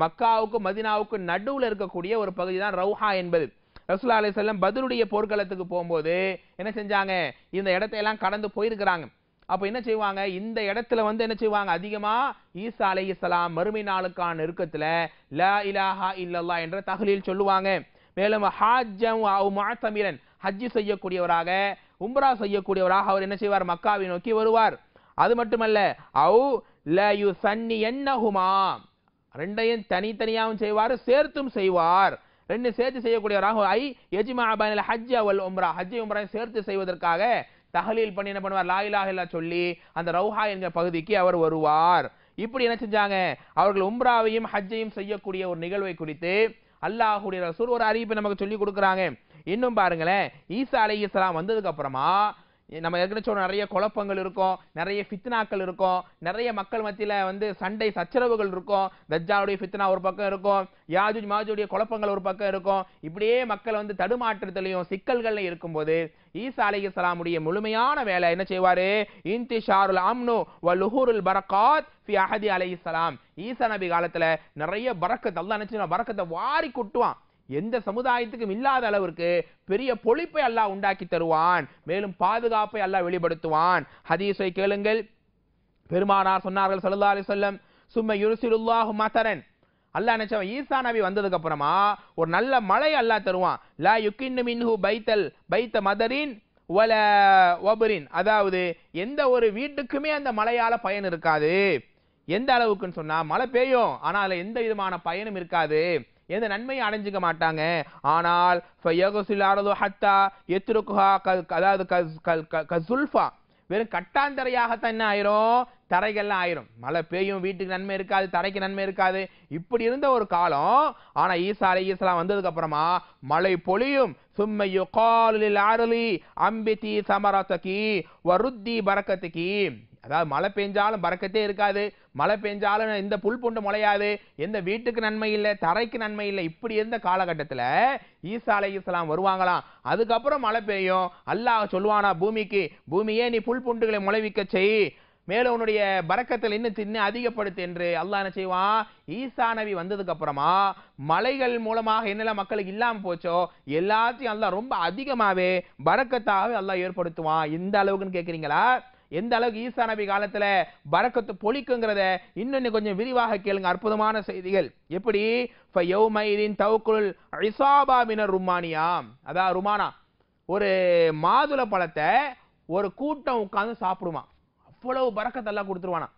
Speaker 1: மக்காவுக்கும் மதினாவுக்கும் நடுவில் இருக்கக்கூடிய ஒரு பகுதி தான் ரவுஹா என்பது. ரசூலா அலி செல்லம் பதிலுடைய போர்க்களத்துக்கு போகும்போது என்ன செஞ்சாங்க? இந்த இடத்தையெல்லாம் கடந்து போயிருக்கிறாங்க. அப்போ என்ன செய்வாங்க? இந்த இடத்துல வந்து என்ன செய்வாங்க? அதிகமாக ஈசா அலைஹிஸ்ஸலாம் மறுமை நாளுக்கான நெருக்கத்தில் லா இலாஹா இல்லல்லா என்ற தகலில் சொல்லுவாங்க. மேலும் ஹாஜம் அவு முஅத்தமிரன் செய்யக்கூடியவராக உம்ரா செய்யக்கூடியவராக அவர் என்ன செய்வார்? மக்காவை நோக்கி வருவார். அது மட்டுமல்ல அவு ல யுசன்னி என்னஹுமா ரெண்டையும் தனித்தனியாகவும் செய்வார் சேர்த்தும் செய்வார். ரெண்டு சேர்த்து செய்யக்கூடியவராக ஐ எஜ்மா பைனல் ஹஜ் அவல் உம்ரா. ஹஜ் உம்ரா சேர்த்து செய்வதற்காக தகலீல் பண்ணி என்ன பண்ணுவார்? லா இல்லா சொல்லி அந்த ரவுஹா என்கிற பகுதிக்கு அவர் வருவார். இப்படி என்ன செஞ்சாங்க? அவர்கள் உம்ராவையும் ஹஜ்ஜையும் செய்யக்கூடிய ஒரு நிகழ்வை குறித்து அல்லாஹுடைய ரசூல் ஒரு அறிவிப்பை நமக்கு சொல்லி கொடுக்குறாங்க. இன்னும் பாருங்களேன் ஈசா அலைஹிஸ்ஸலாம் வந்ததுக்கு அப்புறமா நம்ம ஏற்கனவே சொன்ன நிறைய குழப்பங்கள் இருக்கும் நிறைய ஃபித்னாக்கள் இருக்கும் நிறைய மக்கள் மத்தியில் வந்து சண்டை சச்சரவுகள் இருக்கும் தஜ்ஜாலுடைய ஃபித்னா ஒரு பக்கம் இருக்கும் யாஜுஜ் மாஜுடைய குழப்பங்கள் ஒரு பக்கம் இருக்கும். இப்படியே மக்கள் வந்து தடுமாற்றத்திலையும் சிக்கல்கள்லையும் இருக்கும்போது ஈசா அலைஹிஸ்ஸலாமுடைய முழுமையான வேலை என்ன செய்வாரு? இன்திஷாருல் அம்னு வ லுஹூருல் பரக்காத் ஃபி அஹதி அலைஹிஸ்ஸலாம் ஈசா நபி காலத்தில் நிறைய பரக்கத் அல்லாஹ் நினைச்சு பறக்கத்தை வாரி கொட்டுவான். எந்த சமுதாயத்துக்கும் இல்லாத அளவிற்கு பெரிய பொழிப்பை அல்லாஹ் உண்டாக்கி தருவான். மேலும் பாதுகாப்பை அல்லாஹ் வெளிப்படுத்துவான். ஹதீஸை கேளுங்கள். பெருமானார் சொன்னார்கள் சல்லா அலி சொல்லம் சும்ம யுர்சிலுல்லாஹு மதரன். அல்லாஹ் நினைச்சவன் ஈசா நபி வந்ததுக்கு அப்புறமா ஒரு நல்ல மழை அல்லாஹ் தருவான். லா யுக்கின்னு மின்ஹு பைத்தல் பைத்த மதரின் வல ஒபரின் அதாவது எந்த ஒரு வீட்டுக்குமே அந்த மழையால பயன் இருக்காது. எந்த அளவுக்குன்னு சொன்னா மழை பெய்யும் ஆனால் அதில் எந்த விதமான பயனும் இருக்காது. எந்த நன்மையும் அடைஞ்சுக்க மாட்டாங்க. ஆனால் ஃபயகுசில் ஹத்தா யத்ருக்குஹா க- அதாவது கஸ்- கல்- க- கசுல்ஃபா வெறும் கட்டாந்தரையாகத்தான் என்ன ஆயிரும்? தரைகள்லாம் ஆயிரும். மழை பெய்யும் வீட்டுக்கு நன்மை இருக்காது தரைக்கு நன்மை இருக்காது. இப்படி இருந்த ஒரு காலம் ஆனால் ஈசா அலைஹிஸ்ஸலாம் வந்ததுக்கு அப்புறமா மழை பொழியும். சும்மையோ காலில் லில் அம்பித்தி அம்பிதி வருத்தி பறக்கத்துக்கு அதாவது மழை பெஞ்சாலும் பறக்கத்தே இருக்காது. மழை பெஞ்சாலும் இந்த புல் பூண்டு முளையாது. எந்த வீட்டுக்கு நன்மை இல்லை தரைக்கு நன்மை இல்லை. இப்படி இருந்த காலகட்டத்தில் ஈசா அலைஹிஸ்ஸலாம் வருவாங்களாம். அதுக்கப்புறம் மழை பெய்யும். அல்லாஹ் சொல்லுவானா பூமிக்கு பூமியே நீ புல் பூண்டுகளை முளைவிக்க செய். மேலும் உன்னுடைய பறக்கத்தில் இன்னும் தின்னு அதிகப்படுத்து என்று அல்லாஹ் என்ன செய்வான்? ஈசா நபி வந்ததுக்கு அப்புறமா மலைகள் மூலமாக என்னெல்லாம் மக்களுக்கு இல்லாமல் போச்சோ எல்லாத்தையும் அல்லாஹ் ரொம்ப அதிகமாகவே பறக்கத்தாகவே அல்லாஹ் ஏற்படுத்துவான். இந்த அளவுக்குன்னு கேட்குறீங்களா எந்த அளவுக்கு ஈசா நபி காலத்தில் பறக்கத்து பொழிக்குங்கிறத இன்னொன்று கொஞ்சம் விரிவாக கேளுங்க அற்புதமான செய்திகள். எப்படி? ஃபயௌமைரின் தவுக்குள் ஐசாபா மினர் ருமானியாம். அதான் ருமானா ஒரு மாதுளை பழத்தை ஒரு கூட்டம் உட்காந்து சாப்பிடுமா. அவ்வளவு பறக்கத்தெல்லாம் கொடுத்துருவானா.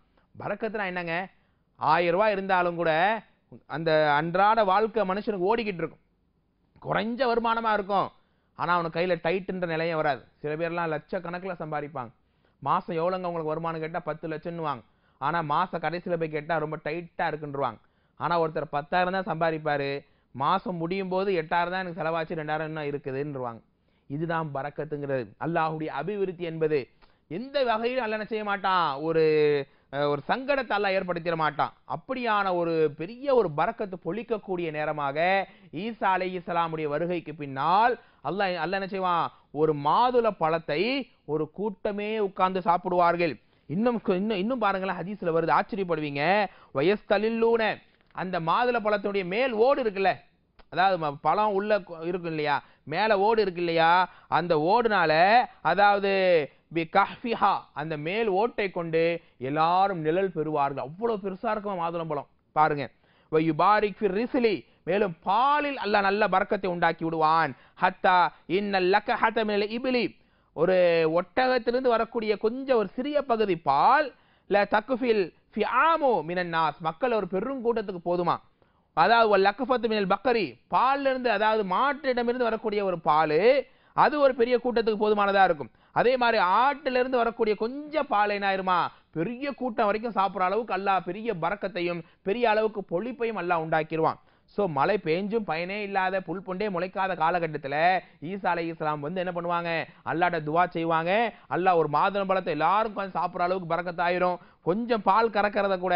Speaker 1: பறக்கத்துனா என்னங்க? ஆயிரம் ரூபாய் இருந்தாலும் கூட அந்த அன்றாட வாழ்க்கை மனுஷனுக்கு ஓடிக்கிட்டு இருக்கும். குறைஞ்ச வருமானமாக இருக்கும். ஆனால் அவனுக்கு கையில் டைட்டுன்ற நிலையம் வராது. சில பேர்லாம் லட்சக்கணக்கில் சம்பாதிப்பாங்க. மாதம் எவ்வளோங்க உங்களுக்கு வருமானம் கேட்டால் பத்து லட்சம்னுவாங்க. ஆனால் மாதம் கடைசியில் போய் கேட்டால் ரொம்ப டைட்டாக இருக்குன்றவாங்க. ஆனால் ஒருத்தர் பத்தாயிரம் தான் சம்பாதிப்பார். மாதம் முடியும் போது எட்டாயிரம் தான் எனக்கு செலவாச்சு ரெண்டாயிரம் இன்னும் இருக்குதுன்றவாங்க. இதுதான் பறக்கத்துங்கிறது. அல்லாஹுடைய அபிவிருத்தி என்பது எந்த வகையிலும் அல்ல செய்ய மாட்டான். ஒரு ஒரு சங்கடத்தை அல்ல ஏற்படுத்திட மாட்டான். அப்படியான ஒரு பெரிய ஒரு பறக்கத்தை பொழிக்கக்கூடிய நேரமாக ஈசா அலைஹிஸ்ஸலாமுடைய வருகைக்கு பின்னால் அல்லாஹ் அல்ல என்ன செய்வான்? ஒரு மாதுள பழத்தை ஒரு கூட்டமே உட்கார்ந்து சாப்பிடுவார்கள். இன்னும் இன்னும் இன்னும் பாருங்களேன் ஹதீஸ்ல வருது. ஆச்சரியப்படுவீங்க. வயஸ்தலில்லூன. அந்த மாதுளை பழத்துடைய மேல் ஓடு இருக்குல்ல. அதாவது பழம் உள்ள இருக்கும் இல்லையா? மேலே ஓடு இருக்கு இல்லையா? அந்த ஓடுனால அதாவது பி கஹ்ஃபிஹா அந்த மேல் ஓட்டை கொண்டு எல்லாரும் நிழல் பெறுவார்கள். அவ்வளோ பெருசாக இருக்கும் மாதுளம்பழம் பாருங்க. வயுபாரிக் ஃபிர் ரிசிலி மேலும் பாலில் அல்லாஹ் நல்ல பறக்கத்தை உண்டாக்கி விடுவான். ஹத்தா இன்னல் லக்கஹத மினல் இபிலி. ஒரு ஒட்டகத்திலிருந்து வரக்கூடிய கொஞ்சம் ஒரு சிறிய பகுதி பால் ல தக்குஃபில் ஃபியாமோ மினன்னாஸ் மக்கள் ஒரு பெருங்கூட்டத்துக்கு போதுமா? அதாவது ஒரு லக்கஃபத்து மினல் பக்கரி பாலிலிருந்து அதாவது மாட்டிடமிருந்து வரக்கூடிய ஒரு பால் அது ஒரு பெரிய கூட்டத்துக்கு போதுமானதாக இருக்கும். அதே மாதிரி ஆட்டிலிருந்து வரக்கூடிய கொஞ்சம் பால் என்ன ஆயிருமா? பெரிய கூட்டம் வரைக்கும் சாப்பிட்ற அளவுக்கு அல்லா பெரிய பரக்கத்தையும் பெரிய அளவுக்கு பொழிப்பையும் அல்லா உண்டாக்கிடுவான் ஸோ மழை பெஞ்சும் பயனே இல்லாத புல் பொண்டே முளைக்காத காலகட்டத்தில் ஈசா அலை இஸ்லாம் வந்து என்ன பண்ணுவாங்க? அல்லாட்ட துவா செய்வாங்க. அல்லா ஒரு மாதுளம்பழத்தை எல்லாருக்கும் சாப்பிட்ற அளவுக்கு பறக்கத்தாயிரும். கொஞ்சம் பால் கறக்கிறத கூட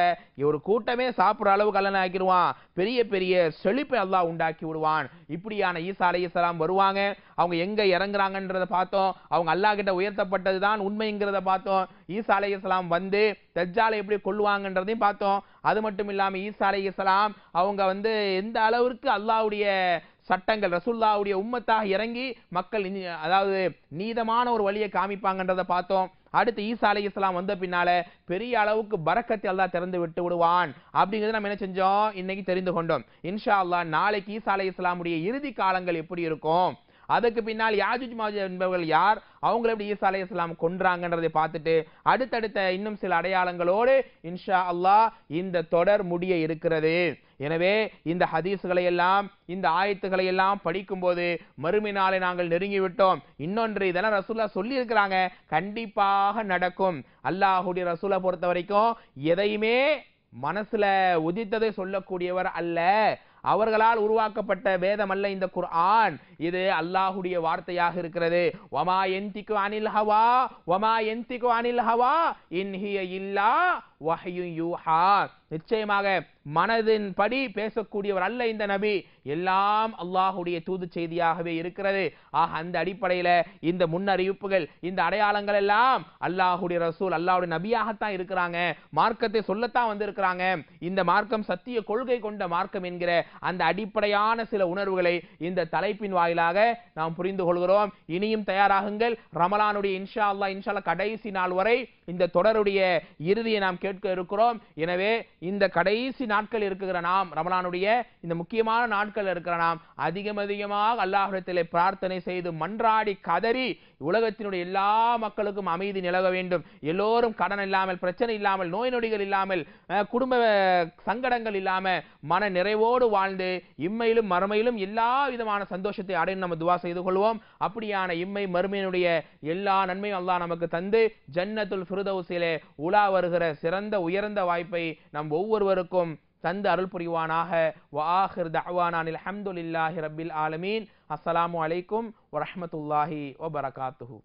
Speaker 1: ஒரு கூட்டமே சாப்பிட்ற அளவுக்கு அல்ல ஆக்கிடுவான் பெரிய பெரிய செழிப்பை அல்லாஹ் உண்டாக்கி விடுவான். இப்படியான ஈசா அலை இஸ்லாம் வருவாங்க. அவங்க எங்க இறங்குறாங்கன்றத பார்த்தோம். அவங்க அல்லாஹ் கிட்ட உயர்த்தப்பட்டதுதான் உண்மைங்கிறத பார்த்தோம். ஈசா அலை இஸ்லாம் வந்து தஜ்ஜாலை எப்படி கொள்வாங்கன்றதையும் பார்த்தோம். அது மட்டும் இல்லாமல் ஈசா அலை இஸ்லாம் அவங்க வந்து எந்த அளவிற்கு அல்லாஹ்வுடைய சட்டங்கள் ரசுல்லாவுடைய உம்மத்தாக இறங்கி மக்கள் அதாவது நீதமான ஒரு வழியை காமிப்பாங்கன்றதை பார்த்தோம். அடுத்து ஈசா அலி இஸ்லாம் வந்த பின்னால பெரிய அளவுக்கு பரக்கத்தை அல்லா திறந்து விட்டு விடுவான். அப்படிங்கிறது நம்ம என்ன செஞ்சோம்? இன்னைக்கு தெரிந்து கொண்டோம். இன்ஷா அல்லாஹ் நாளைக்கு ஈசா அலி இஸ்லாமுடைய இறுதி காலங்கள் எப்படி இருக்கும்? அதுக்கு பின்னால் யாஜுஜ் மாஜூஜ் என்பவர்கள் யார்? அவங்கள எப்படி ஈசா அலி இஸ்லாம் கொன்றாங்கன்றதை பார்த்துட்டு அடுத்தடுத்த இன்னும் சில அடையாளங்களோடு இன்ஷா அல்லாஹ் இந்த தொடர் முடிய இருக்கிறது. எனவே இந்த ஹதீஸ்களை எல்லாம் இந்த ஆயத்துக்களை எல்லாம் படிக்கும்போது மறுமை நாளை நாங்கள் நெருங்கி விட்டோம் இன்னொன்று இதெல்லாம் ரசூலா சொல்லியிருக்கிறாங்க. கண்டிப்பாக நடக்கும். அல்லாஹுடைய ரசூலை பொறுத்த வரைக்கும் எதையுமே மனசுல உதித்ததை சொல்லக்கூடியவர் அல்ல. அவர்களால் உருவாக்கப்பட்ட வேதம் அல்ல இந்த குர்ஆன். இது அல்லாஹுடைய வார்த்தையாக இருக்கிறது. வமா என்திக்கு அனில் ஹவா? வமா என்திக்கு அனில் ஹவா? இன்ஹிய இல்லா வஹ்யு யூஹா. நிச்சயமாக மனதின் படி பேசக்கூடியவர் அல்ல இந்த நபி. எல்லாம் அல்லாஹுடைய தூது செய்தியாகவே இருக்கிறது. ஆக அந்த அடிப்படையில் இந்த முன்னறிவிப்புகள் இந்த அடையாளங்கள் எல்லாம் அல்லாஹுடைய ரசூல் அல்லாஹுடைய நபியாகத்தான் இருக்கிறாங்க. மார்க்கத்தை சொல்லத்தான் வந்திருக்கிறாங்க. இந்த மார்க்கம் சத்திய கொள்கை கொண்ட மார்க்கம் என்கிற அந்த அடிப்படையான சில உணர்வுகளை இந்த தலைப்பின் வாயிலாக நாம் புரிந்து கொள்கிறோம். இனியும் தயாராகுங்கள். ரமலானுடைய இன்ஷா அல்லாஹ் இன்ஷா கடைசி நாள் வரை இந்த தொடருடைய இறுதியை நாம் கேட்க இருக்கிறோம். எனவே இந்த கடைசி நாட்கள் இருக்கிற நாம் ரமலானுடைய இந்த முக்கியமான நாட்கள் இருக்கிற நாம் அதிகம் அதிகமாக அல்லாஹிடத்திலே பிரார்த்தனை செய்து மன்றாடி கதறி உலகத்தினுடைய எல்லா மக்களுக்கும் அமைதி நிலவ வேண்டும். எல்லோரும் கடன் இல்லாமல் பிரச்சனை இல்லாமல் நோய் நொடிகள் இல்லாமல் குடும்ப சங்கடங்கள் இல்லாம மன நிறைவோடு வாழ்ந்து இம்மையிலும் மறுமையிலும் எல்லா விதமான சந்தோஷத்தை அடைந்து நம்ம துவா செய்து கொள்வோம். அப்படியான இம்மை மறுமையினுடைய எல்லா நன்மையும் அல்லாஹ் நமக்கு தந்து ஜன்னத்துல் ஃபிர்தௌஸிலே உலா வருகிற சிறந்த உயர்ந்த வாய்ப்பை நம் ஒவ்வொருவருக்கும் தந்து அருள் புரிவானாக. வாஹிர் தஅவானானில் அல்ஹம்துலில்லாஹி ரபில் ஆலமீன். அஸ்ஸலாமு அலைக்கும் வரஹ்மத்துல்லாஹி வபரகாத்துஹூ.